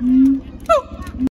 Mm.